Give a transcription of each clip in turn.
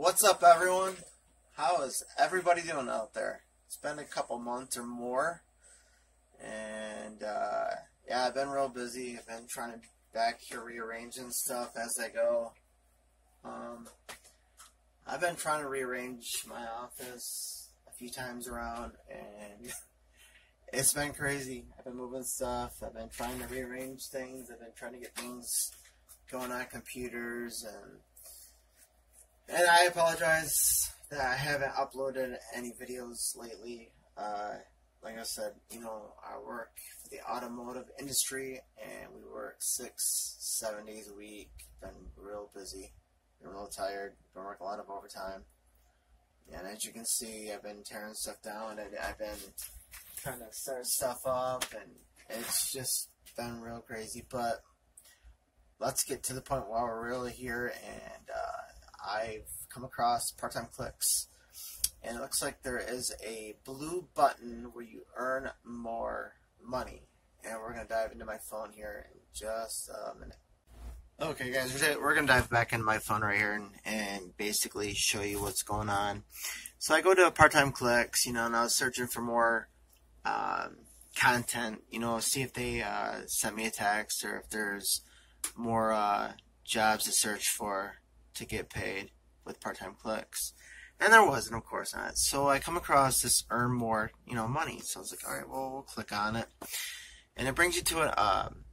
What's up, everyone? How is everybody doing out there? It's been a couple months or more, and uh, yeah, I've been real busy. I've been trying to back here rearranging stuff as I go. Um, I've been trying to rearrange my office a few times around, and it's been crazy. I've been moving stuff. I've been trying to rearrange things. I've been trying to get things going on computers and and I apologize that I haven't uploaded any videos lately. Uh, like I said, you know, I work for the automotive industry and we work six, seven days a week. Been real busy, been real tired, been working a lot of overtime. And as you can see, I've been tearing stuff down and I've been trying to start stuff up and it's just been real crazy. But let's get to the point while we're really here and uh, I've come across part-time clicks and it looks like there is a blue button where you earn more money and we're going to dive into my phone here in just a minute. Okay guys, we're going to dive back into my phone right here and, and basically show you what's going on. So I go to part-time clicks, you know, and I was searching for more um, content, you know, see if they uh, sent me a text or if there's more uh, jobs to search for to get paid with part-time clicks. And there wasn't, of course not. So I come across this earn more, you know, money. So I was like, all right, well, we'll click on it, and it brings you to a, um,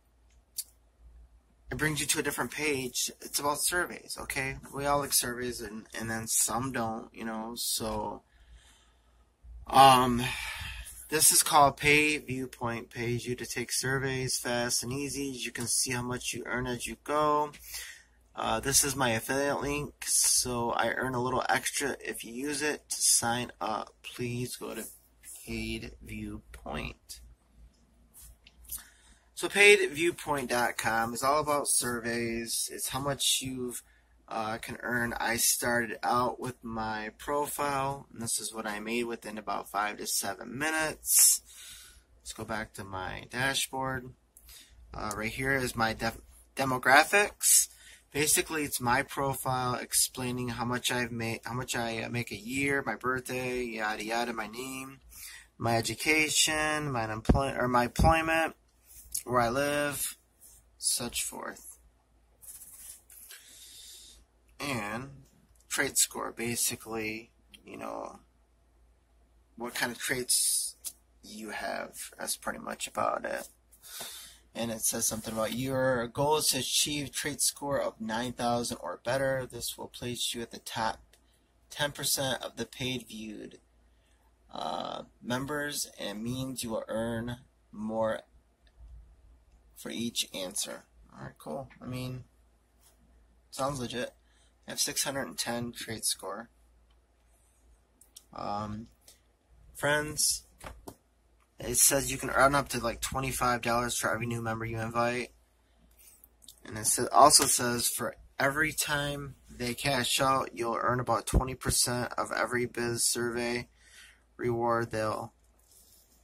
it brings you to a different page. It's about surveys. Okay, we all like surveys, and and then some don't, you know. So, um, this is called Paid Viewpoint. Pays you to take surveys fast and easy. You can see how much you earn as you go. Uh, this is my affiliate link, so I earn a little extra if you use it to sign up. Please go to Paid Viewpoint. So paidviewpoint.com is all about surveys. It's how much you uh, can earn. I started out with my profile, and this is what I made within about five to seven minutes. Let's go back to my dashboard. Uh, right here is my demographics basically it's my profile explaining how much I've made, how much I uh, make a year, my birthday, yada yada, my name, my education, my employment or my employment, where I live, such forth. And trait score, basically, you know, what kind of traits you have. That's pretty much about it and it says something about your goal is to achieve trait score of 9,000 or better. This will place you at the top 10% of the paid viewed uh, members and means you will earn more for each answer. Alright, cool. I mean, sounds legit. I have 610 trait score. Um, friends, it says you can earn up to like $25 for every new member you invite. And it also says for every time they cash out, you'll earn about 20% of every biz survey reward they'll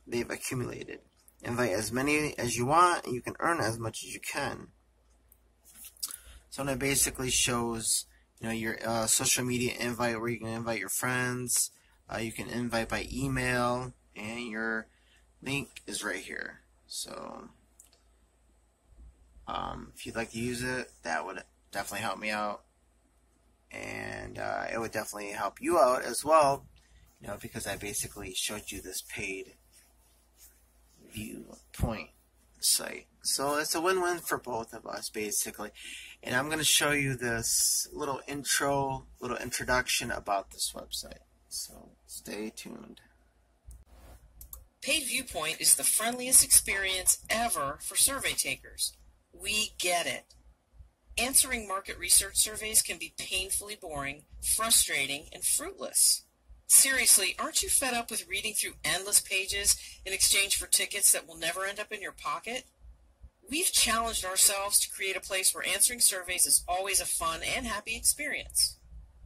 they've accumulated. Invite as many as you want, and you can earn as much as you can. So it basically shows, you know, your uh, social media invite where you can invite your friends. Uh, you can invite by email, and your link is right here. So, um, if you'd like to use it, that would definitely help me out. And uh, it would definitely help you out as well, you know, because I basically showed you this paid viewpoint site. So it's a win-win for both of us, basically. And I'm going to show you this little intro, little introduction about this website. So stay tuned. Paid Viewpoint is the friendliest experience ever for survey takers. We get it. Answering market research surveys can be painfully boring, frustrating, and fruitless. Seriously, aren't you fed up with reading through endless pages in exchange for tickets that will never end up in your pocket? We've challenged ourselves to create a place where answering surveys is always a fun and happy experience.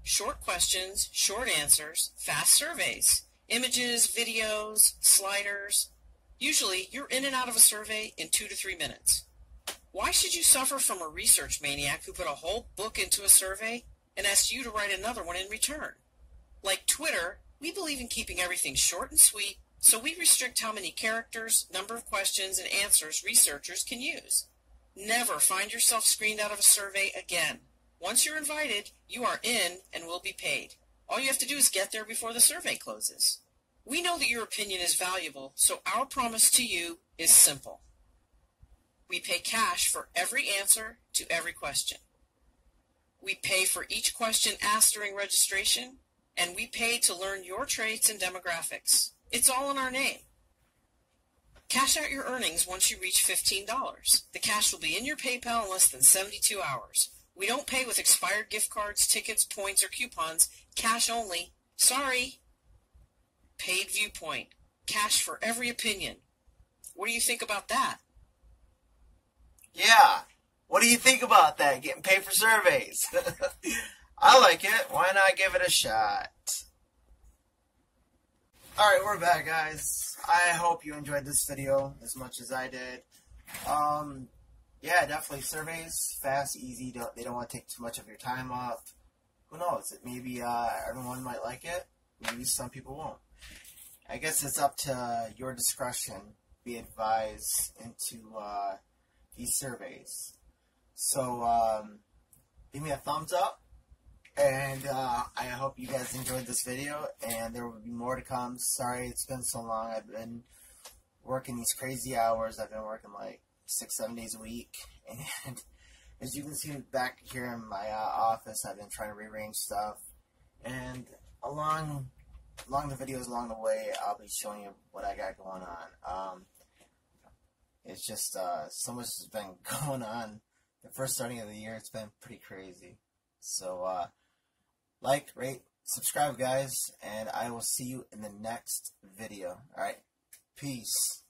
Short questions, short answers, fast surveys images, videos, sliders. Usually, you're in and out of a survey in two to three minutes. Why should you suffer from a research maniac who put a whole book into a survey? and ask you to write another one in return. Like Twitter, we believe in keeping everything short and sweet, so we restrict how many characters, number of questions, and answers researchers can use. Never find yourself screened out of a survey again. Once you're invited, you are in and will be paid. All you have to do is get there before the survey closes. We know that your opinion is valuable, so our promise to you is simple. We pay cash for every answer to every question. We pay for each question asked during registration, and we pay to learn your traits and demographics. It's all in our name. Cash out your earnings once you reach $15. The cash will be in your PayPal in less than 72 hours. We don't pay with expired gift cards, tickets, points, or coupons. Cash only. Sorry. Paid viewpoint. Cash for every opinion. What do you think about that? Yeah. What do you think about that? Getting paid for surveys. I like it. Why not give it a shot? Alright, we're back, guys. I hope you enjoyed this video as much as I did. Um, yeah, definitely surveys, fast, easy. Don't, they don't want to take too much of your time up. Who knows? Maybe uh, everyone might like it. Maybe some people won't. I guess it's up to your discretion. Be advised into uh, these surveys. So, um, give me a thumbs up. And uh, I hope you guys enjoyed this video. And there will be more to come. Sorry it's been so long. I've been working these crazy hours. I've been working like six, seven days a week. And as you can see back here in my uh, office, I've been trying to rearrange stuff. And along along the videos along the way, I'll be showing you what I got going on. Um, it's just uh, so much has been going on. The first starting of the year, it's been pretty crazy. So, uh, like, rate, subscribe, guys, and I will see you in the next video. Alright, peace.